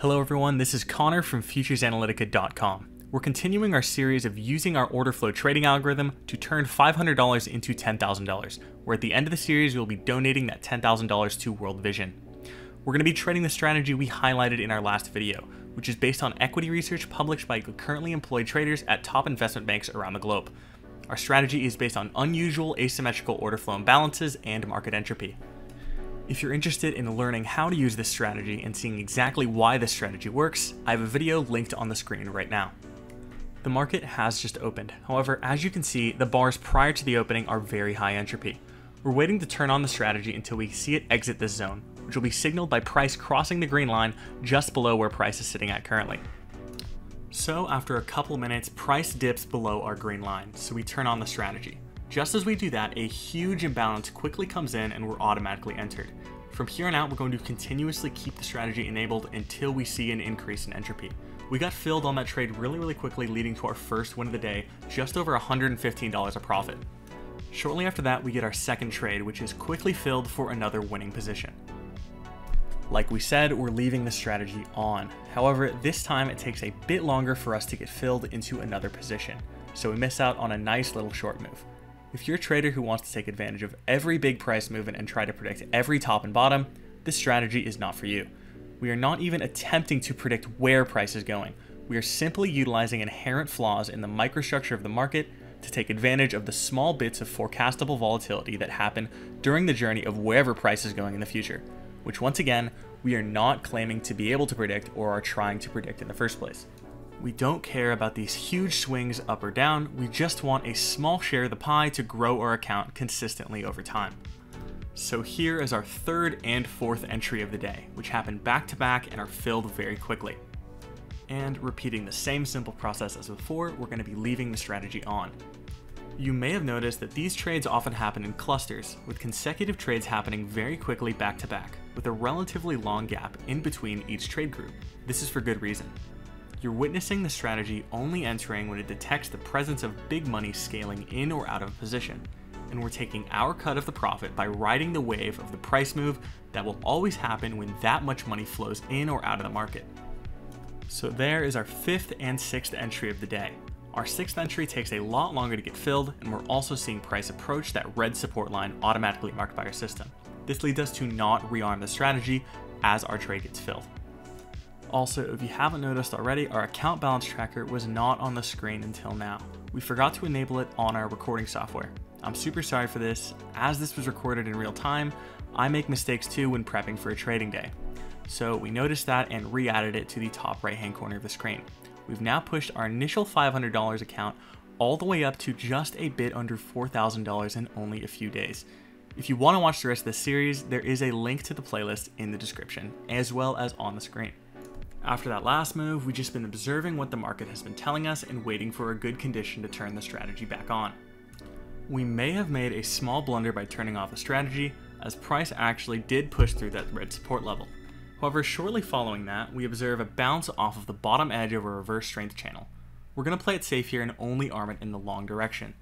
Hello everyone, this is Connor from FuturesAnalytica.com. We're continuing our series of using our order flow trading algorithm to turn $500 into $10,000, where at the end of the series we'll be donating that $10,000 to World Vision. We're going to be trading the strategy we highlighted in our last video, which is based on equity research published by currently employed traders at top investment banks around the globe. Our strategy is based on unusual asymmetrical order flow imbalances and market entropy. If you're interested in learning how to use this strategy and seeing exactly why this strategy works, I have a video linked on the screen right now. The market has just opened. However, as you can see, the bars prior to the opening are very high entropy. We're waiting to turn on the strategy until we see it exit this zone, which will be signaled by price crossing the green line just below where price is sitting at currently. So after a couple minutes, price dips below our green line, so we turn on the strategy. Just as we do that, a huge imbalance quickly comes in and we're automatically entered. From here on out, we're going to continuously keep the strategy enabled until we see an increase in entropy. We got filled on that trade really, really quickly, leading to our first win of the day, just over $115 a profit. Shortly after that, we get our second trade, which is quickly filled for another winning position. Like we said, we're leaving the strategy on. However, this time it takes a bit longer for us to get filled into another position, so we miss out on a nice little short move. If you're a trader who wants to take advantage of every big price movement and try to predict every top and bottom, this strategy is not for you. We are not even attempting to predict where price is going. We are simply utilizing inherent flaws in the microstructure of the market to take advantage of the small bits of forecastable volatility that happen during the journey of wherever price is going in the future, which once again, we are not claiming to be able to predict or are trying to predict in the first place. We don't care about these huge swings up or down, we just want a small share of the pie to grow our account consistently over time. So here is our third and fourth entry of the day, which happen back to back and are filled very quickly. And repeating the same simple process as before, we're going to be leaving the strategy on. You may have noticed that these trades often happen in clusters, with consecutive trades happening very quickly back to back, with a relatively long gap in between each trade group. This is for good reason. You're witnessing the strategy only entering when it detects the presence of big money scaling in or out of a position, and we're taking our cut of the profit by riding the wave of the price move that will always happen when that much money flows in or out of the market. So there is our fifth and sixth entry of the day. Our sixth entry takes a lot longer to get filled, and we're also seeing price approach that red support line automatically marked by our system. This leads us to not rearm the strategy as our trade gets filled. Also, if you haven't noticed already, our account balance tracker was not on the screen until now. We forgot to enable it on our recording software. I'm super sorry for this. As this was recorded in real time, I make mistakes too when prepping for a trading day. So we noticed that and re-added it to the top right hand corner of the screen. We've now pushed our initial $500 account all the way up to just a bit under $4,000 in only a few days. If you want to watch the rest of this series, there is a link to the playlist in the description, as well as on the screen. After that last move, we've just been observing what the market has been telling us and waiting for a good condition to turn the strategy back on. We may have made a small blunder by turning off the strategy, as price actually did push through that red support level. However, shortly following that, we observe a bounce off of the bottom edge of a reverse strength channel. We're going to play it safe here and only arm it in the long direction.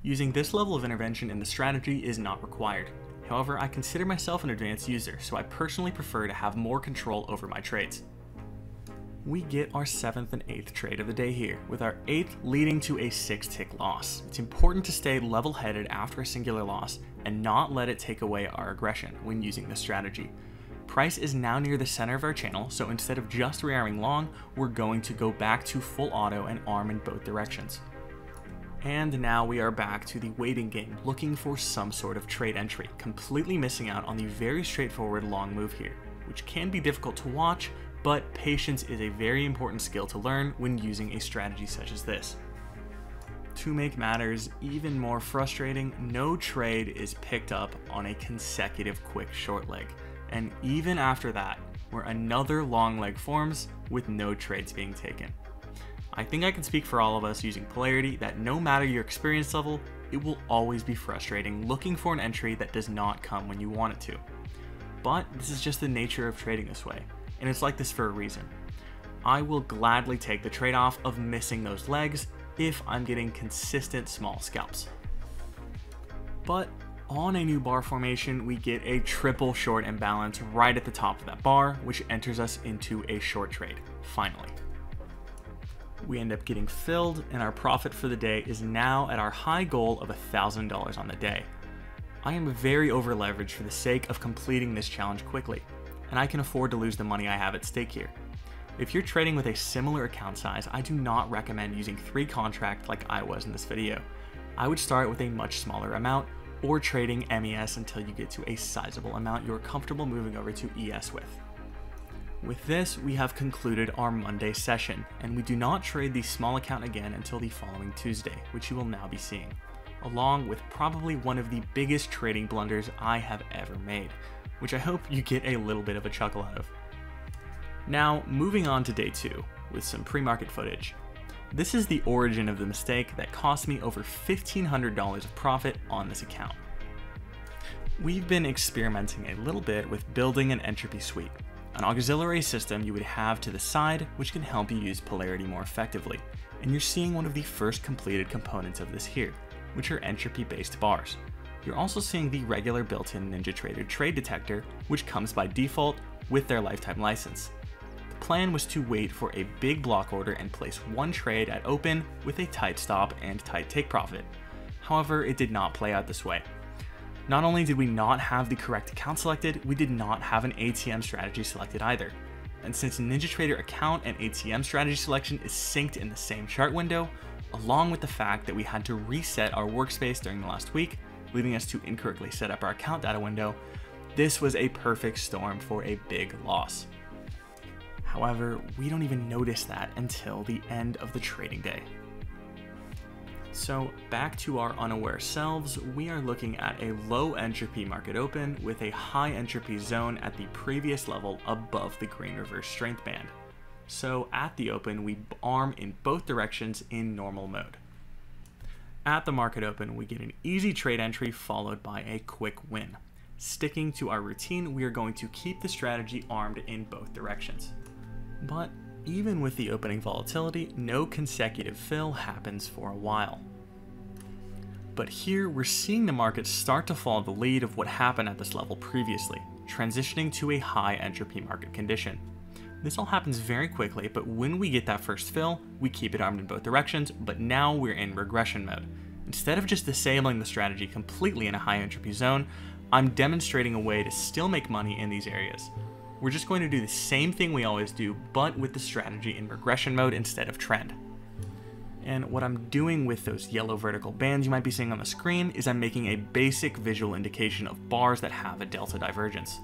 Using this level of intervention in the strategy is not required. However, I consider myself an advanced user, so I personally prefer to have more control over my trades we get our seventh and eighth trade of the day here, with our eighth leading to a six tick loss. It's important to stay level headed after a singular loss and not let it take away our aggression when using this strategy. Price is now near the center of our channel, so instead of just rearming long, we're going to go back to full auto and arm in both directions. And now we are back to the waiting game, looking for some sort of trade entry, completely missing out on the very straightforward long move here, which can be difficult to watch, but patience is a very important skill to learn when using a strategy such as this. To make matters even more frustrating, no trade is picked up on a consecutive quick short leg, and even after that, where another long leg forms with no trades being taken. I think I can speak for all of us using polarity that no matter your experience level, it will always be frustrating looking for an entry that does not come when you want it to. But this is just the nature of trading this way and it's like this for a reason. I will gladly take the trade off of missing those legs if I'm getting consistent small scalps. But On a new bar formation, we get a triple short imbalance right at the top of that bar, which enters us into a short trade, finally. We end up getting filled, and our profit for the day is now at our high goal of $1,000 on the day. I am very over leveraged for the sake of completing this challenge quickly, and I can afford to lose the money I have at stake here. If you're trading with a similar account size, I do not recommend using three contract like I was in this video. I would start with a much smaller amount or trading MES until you get to a sizable amount you're comfortable moving over to ES with. With this, we have concluded our Monday session, and we do not trade the small account again until the following Tuesday, which you will now be seeing, along with probably one of the biggest trading blunders I have ever made, which I hope you get a little bit of a chuckle out of. Now, moving on to day two, with some pre-market footage. This is the origin of the mistake that cost me over $1,500 of profit on this account. We've been experimenting a little bit with building an entropy suite, an auxiliary system you would have to the side which can help you use polarity more effectively, and you're seeing one of the first completed components of this here, which are entropy-based bars. You're also seeing the regular built-in NinjaTrader trade detector, which comes by default with their lifetime license The plan was to wait for a big block order and place one trade at open with a tight stop and tight take profit. However, it did not play out this way. Not only did we not have the correct account selected, we did not have an ATM strategy selected either. And since NinjaTrader account and ATM strategy selection is synced in the same chart window, along with the fact that we had to reset our workspace during the last week, leading us to incorrectly set up our account data window, this was a perfect storm for a big loss. However, we don't even notice that until the end of the trading day. So back to our unaware selves, we are looking at a low entropy market open with a high entropy zone at the previous level above the green reverse strength band. So at the open, we arm in both directions in normal mode. At the market open, we get an easy trade entry followed by a quick win. Sticking to our routine, we are going to keep the strategy armed in both directions. But even with the opening volatility, no consecutive fill happens for a while. But here we're seeing the market start to follow the lead of what happened at this level previously, transitioning to a high entropy market condition. This all happens very quickly, but when we get that first fill, we keep it armed in both directions, but now we're in regression mode. Instead of just disabling the strategy completely in a high entropy zone, I'm demonstrating a way to still make money in these areas. We're just going to do the same thing we always do, but with the strategy in regression mode instead of trend. And what I'm doing with those yellow vertical bands you might be seeing on the screen is I'm making a basic visual indication of bars that have a delta divergence.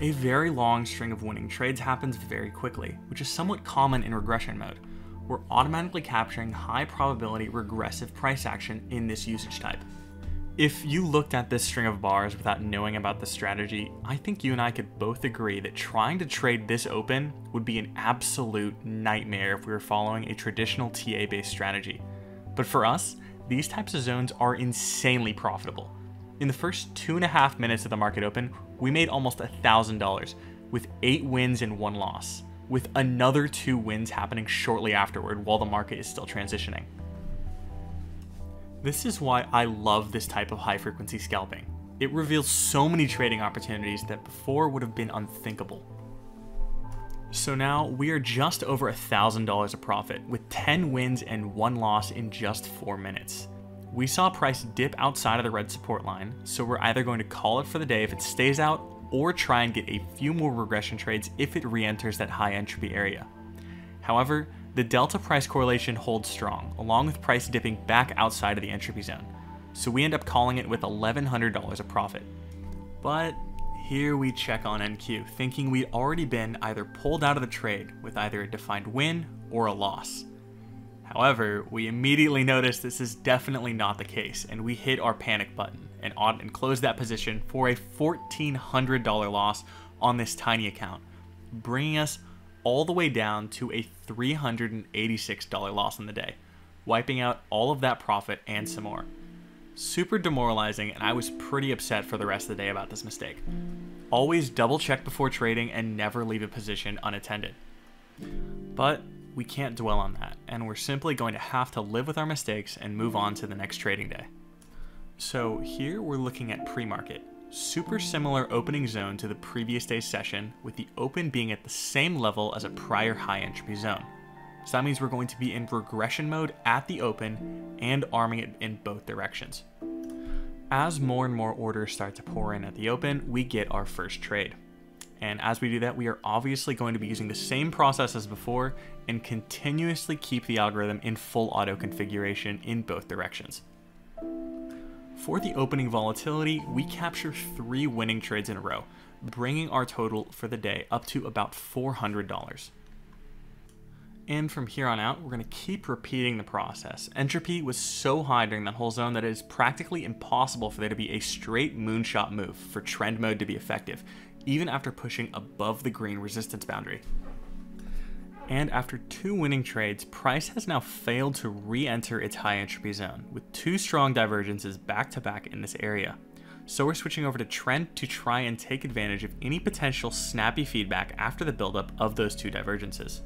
A very long string of winning trades happens very quickly, which is somewhat common in regression mode. We're automatically capturing high probability regressive price action in this usage type. If you looked at this string of bars without knowing about the strategy, I think you and I could both agree that trying to trade this open would be an absolute nightmare if we were following a traditional TA based strategy. But for us, these types of zones are insanely profitable. In the first two and a half minutes of the market open, we made almost $1,000 with eight wins and one loss, with another two wins happening shortly afterward while the market is still transitioning. This is why I love this type of high frequency scalping. It reveals so many trading opportunities that before would have been unthinkable. So now we are just over $1,000 of profit with 10 wins and 1 loss in just 4 minutes. We saw price dip outside of the red support line, so we're either going to call it for the day if it stays out or try and get a few more regression trades if it re-enters that high entropy area. However, the delta price correlation holds strong, along with price dipping back outside of the entropy zone, so we end up calling it with $1,100 of profit. But here we check on NQ, thinking we'd already been either pulled out of the trade with either a defined win or a loss. However, we immediately notice this is definitely not the case, and we hit our panic button and, on, and close that position for a $1,400 loss on this tiny account, bringing us all the way down to a $386 loss in the day, wiping out all of that profit and some more. Super demoralizing, and I was pretty upset for the rest of the day about this mistake. Always double check before trading and never leave a position unattended. But we can't dwell on that, and we're simply going to have to live with our mistakes and move on to the next trading day. So here we're looking at pre-market. Super similar opening zone to the previous day's session, with the open being at the same level as a prior high entropy zone. So that means we're going to be in regression mode at the open and arming it in both directions. As more and more orders start to pour in at the open, we get our first trade. And as we do that, we are obviously going to be using the same process as before and continuously keep the algorithm in full auto configuration in both directions. For the opening volatility, we capture three winning trades in a row, bringing our total for the day up to about $400. And from here on out, we're going to keep repeating the process. Entropy was so high during that whole zone that it is practically impossible for there to be a straight moonshot move for trend mode to be effective, even after pushing above the green resistance boundary. And after two winning trades, price has now failed to re-enter its high entropy zone, with two strong divergences back to back in this area. So we're switching over to trend to try and take advantage of any potential snappy feedback after the buildup of those two divergences.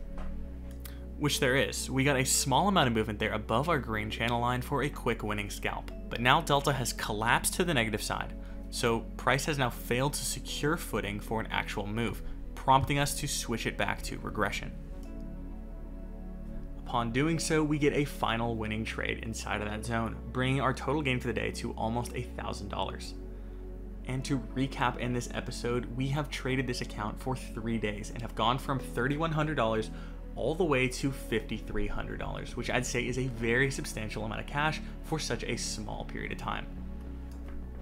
Which there is. We got a small amount of movement there above our green channel line for a quick winning scalp, but now delta has collapsed to the negative side, so price has now failed to secure footing for an actual move, prompting us to switch it back to regression. Upon doing so, we get a final winning trade inside of that zone, bringing our total gain for the day to almost $1,000. And to recap in this episode, we have traded this account for three days and have gone from $3,100 all the way to $5,300, which I'd say is a very substantial amount of cash for such a small period of time.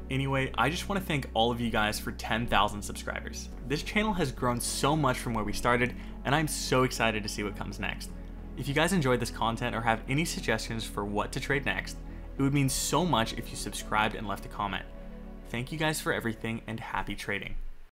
Anyway, I just want to thank all of you guys for 10,000 subscribers. This channel has grown so much from where we started, and I'm so excited to see what comes next. If you guys enjoyed this content or have any suggestions for what to trade next, it would mean so much if you subscribed and left a comment. Thank you guys for everything and happy trading.